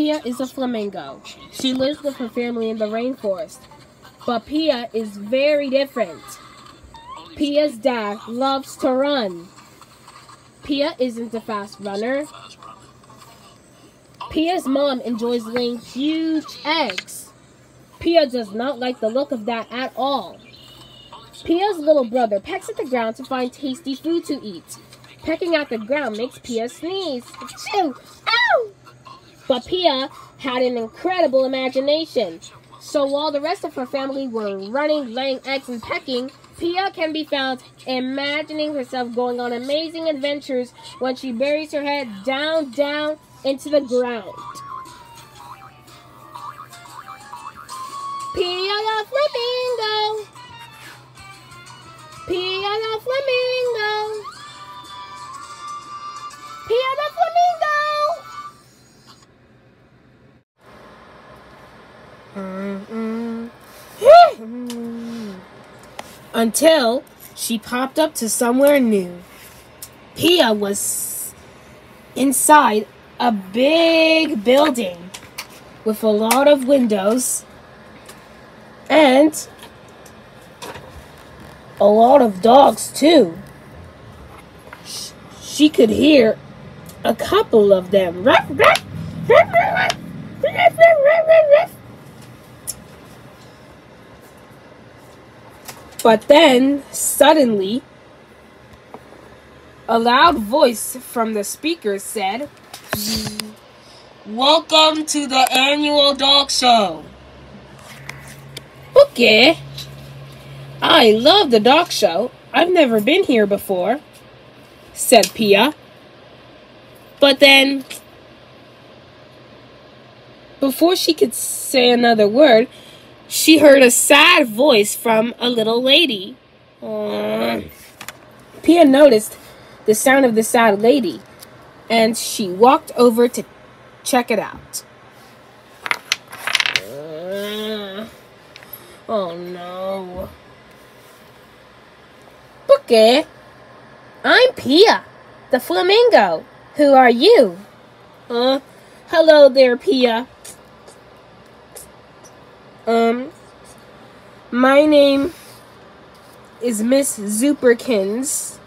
Pia is a flamingo. She lives with her family in the rainforest. But Pia is very different. Pia's dad loves to run. Pia isn't a fast runner. Pia's mom enjoys laying huge eggs. Pia does not like the look of that at all. Pia's little brother pecks at the ground to find tasty food to eat. Pecking at the ground makes Pia sneeze. Achoo! Ow! But Pia had an incredible imagination. So while the rest of her family were running, laying eggs, and pecking, Pia can be found imagining herself going on amazing adventures when she buries her head down, down into the ground. Pia the Flamingo! Pia the Flamingo! Until she popped up to somewhere new. Pia was inside a big building with a lot of windows and a lot of dogs too. She could hear a couple of them. But then, suddenly, a loud voice from the speaker said, Welcome to the annual dog show. Okay. I love the dog show. I've never been here before, said Pia. But then, before she could say another word, she heard a sad voice from a little lady. Pia noticed the sound of the sad lady, and she walked over to check it out. Uh, oh no. Bookie, I'm Pia, the flamingo. Who are you? Huh? hello there, Pia. Um, my name is Miss Zooperkins,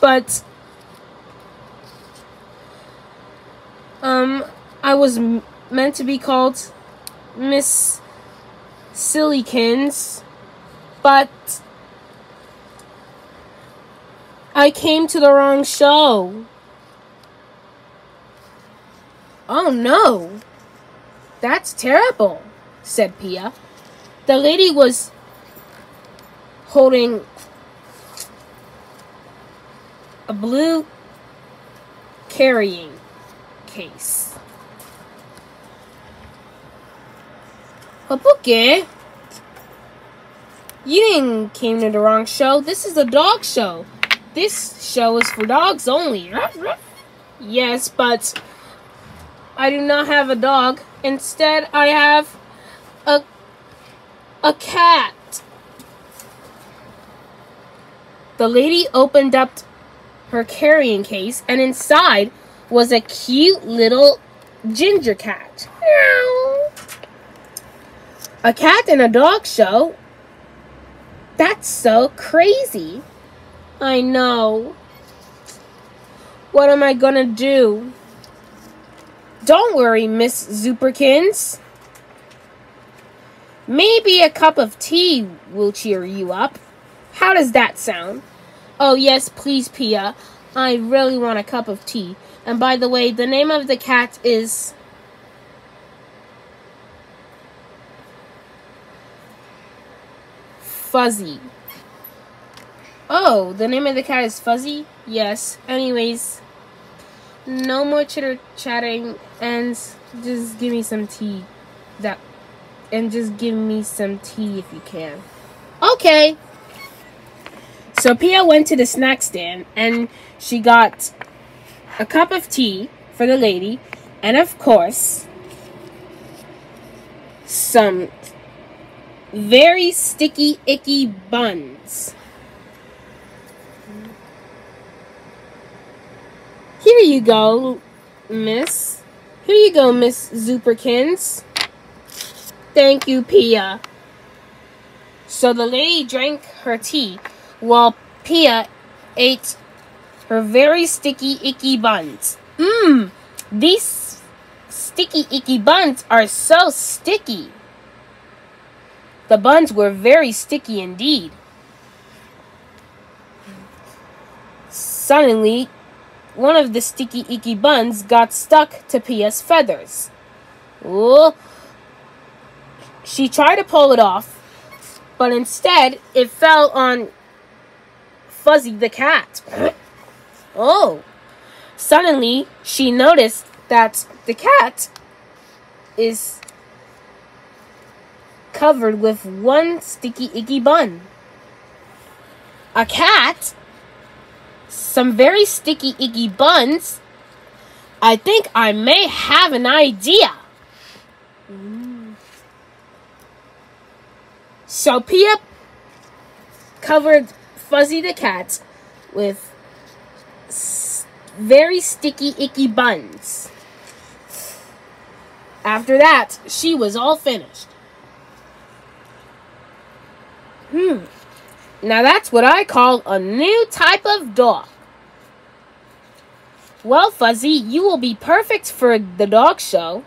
but um, I was meant to be called Miss Sillykins, but I came to the wrong show. Oh no, that's terrible said Pia. The lady was holding a blue carrying case. Papuke, you didn't came to the wrong show. This is a dog show. This show is for dogs only. yes, but I do not have a dog. Instead, I have a a cat. The lady opened up her carrying case and inside was a cute little ginger cat. A cat in a dog show? That's so crazy. I know. What am I gonna do? Don't worry, Miss Zooperkins. Maybe a cup of tea will cheer you up. How does that sound? Oh, yes, please, Pia. I really want a cup of tea. And by the way, the name of the cat is. Fuzzy. Oh, the name of the cat is Fuzzy? Yes. Anyways, no more chitter chatting and just give me some tea. That and just give me some tea if you can. Okay. So Pia went to the snack stand and she got a cup of tea for the lady and of course some very sticky icky buns. Here you go, miss. Here you go, Miss Zooperkins. Thank you, Pia. So the lady drank her tea while Pia ate her very sticky, icky buns. Mmm, these sticky, icky buns are so sticky. The buns were very sticky indeed. Suddenly, one of the sticky, icky buns got stuck to Pia's feathers. Oh, she tried to pull it off, but instead it fell on Fuzzy the cat. Oh, suddenly she noticed that the cat is covered with one sticky icky bun. A cat? Some very sticky icky buns? I think I may have an idea. So Pia covered Fuzzy the cat with very sticky, icky buns. After that, she was all finished. Hmm. Now that's what I call a new type of dog. Well, Fuzzy, you will be perfect for the dog show.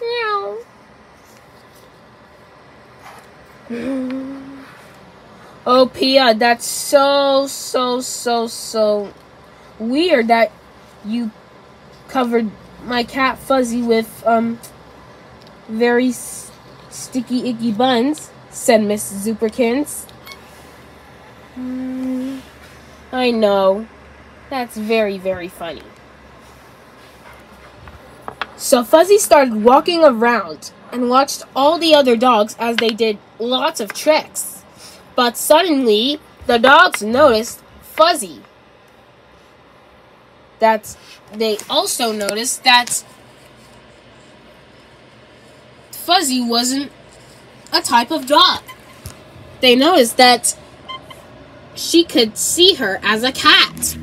Meow. Oh, Pia, that's so, so, so, so weird that you covered my cat Fuzzy with, um, very sticky, icky buns, said Miss Zooperkins. Mm, I know. That's very, very funny. So Fuzzy started walking around and watched all the other dogs as they did lots of tricks. But suddenly, the dogs noticed Fuzzy. That they also noticed that Fuzzy wasn't a type of dog. They noticed that she could see her as a cat.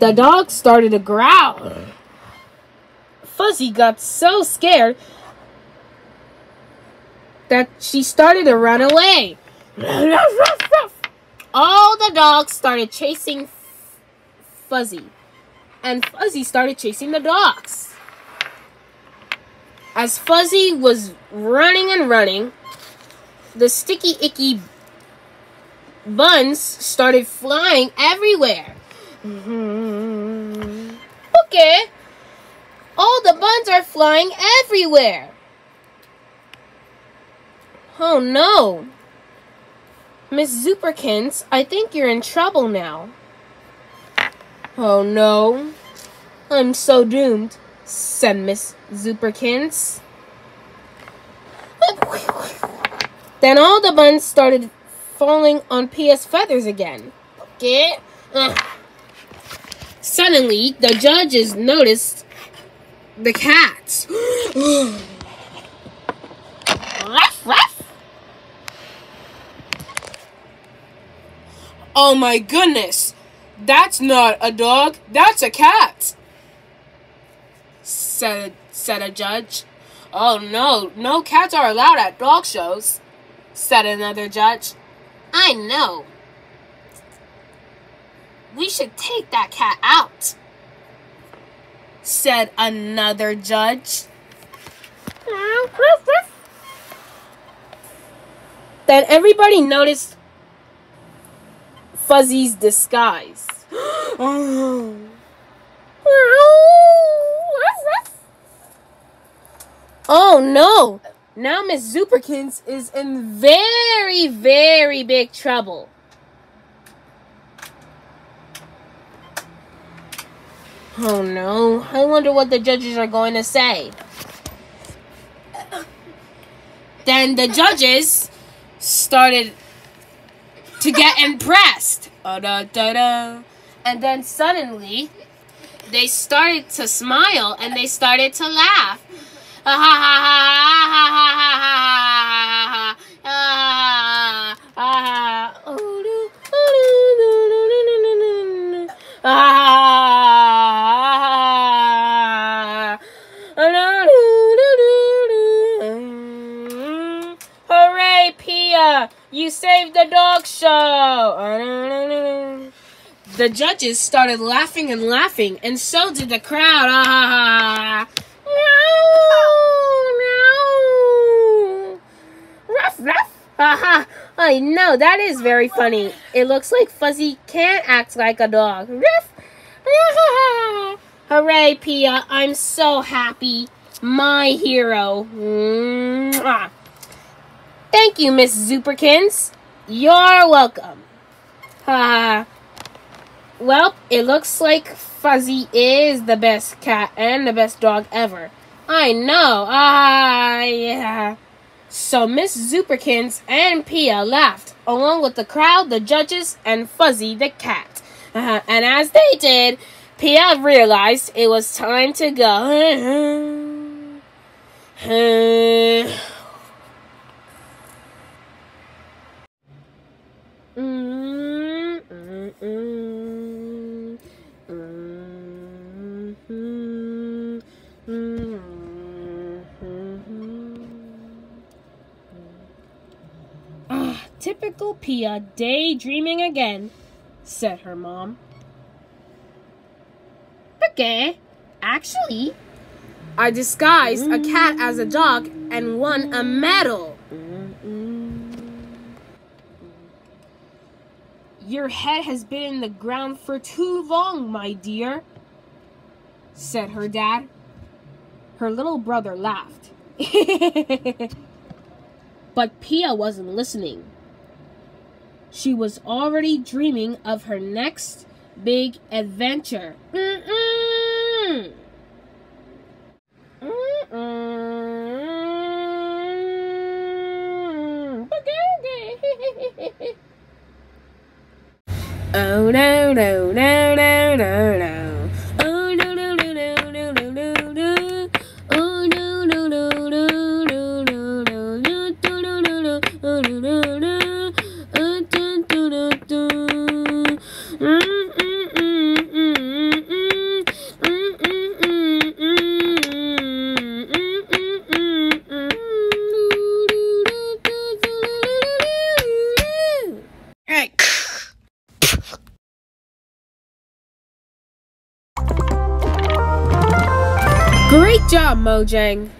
The dog started to growl. Fuzzy got so scared that she started to run away. All the dogs started chasing Fuzzy, and Fuzzy started chasing the dogs. As Fuzzy was running and running, the sticky, icky buns started flying everywhere. Mm-hmm. Okay. All the buns are flying everywhere. Oh no. Miss Zooperkins, I think you're in trouble now. Oh no. I'm so doomed, said Miss Zooperkins. then all the buns started falling on Pia's feathers again. Suddenly, the judges noticed the cats. Oh. ruff, ruff. Oh my goodness! That's not a dog, that's a cat! Said, said a judge. Oh no, no cats are allowed at dog shows, said another judge. I know. We should take that cat out, said another judge. then everybody noticed Fuzzy's disguise. oh no! Now Miss Zooperkins is in very, very big trouble. Oh no, I wonder what the judges are going to say. Then the judges started to get impressed. Uh, da, da, da. And then suddenly, they started to smile and they started to laugh. Hooray, You saved the dog show! The judges started laughing and laughing, and so did the crowd. Ah, Ruff, ruff. Haha. I know, that is very funny. It looks like Fuzzy can't act like a dog. Ruff. Hooray, Pia. I'm so happy. My hero. Mwah. Thank you, Miss Zooperkins. You're welcome. Ha. well, it looks like Fuzzy is the best cat and the best dog ever. I know. Ah, yeah. So Miss Zooperkins and Pia laughed, along with the crowd, the judges, and Fuzzy the cat. Uh, and as they did, Pia realized it was time to go. typical Pia daydreaming again, said her mom. Okay, actually, I disguised a cat as a dog and won a medal. Your head has been in the ground for too long, my dear, said her dad. Her little brother laughed. but Pia wasn't listening. She was already dreaming of her next big adventure. Mm-mm. Mm-mm. Oh no no no no no Mojang.